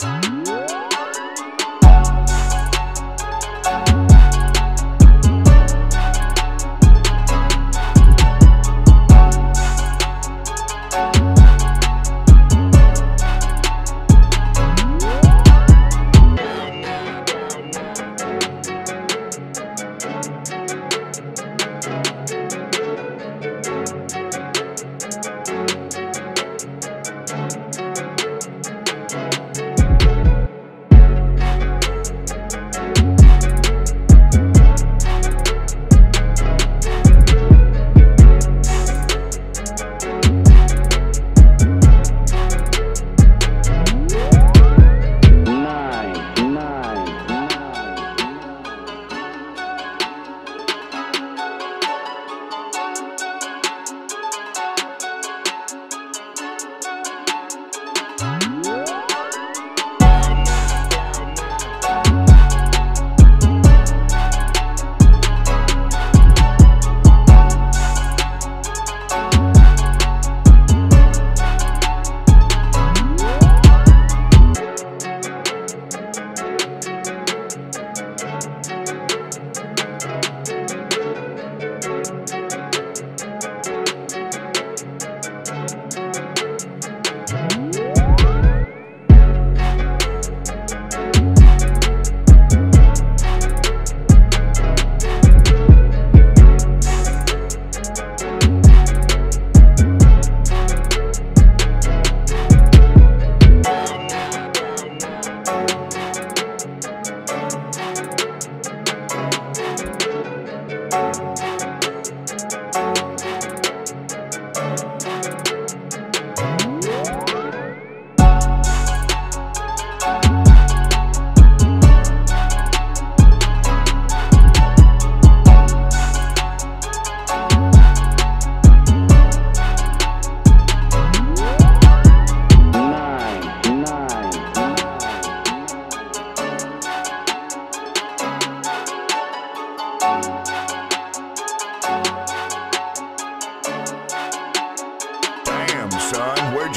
Bye. Bye.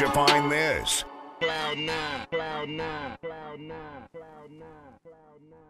Find this. Cloud nine, cloud nine, cloud nine, cloud nine, cloud nine.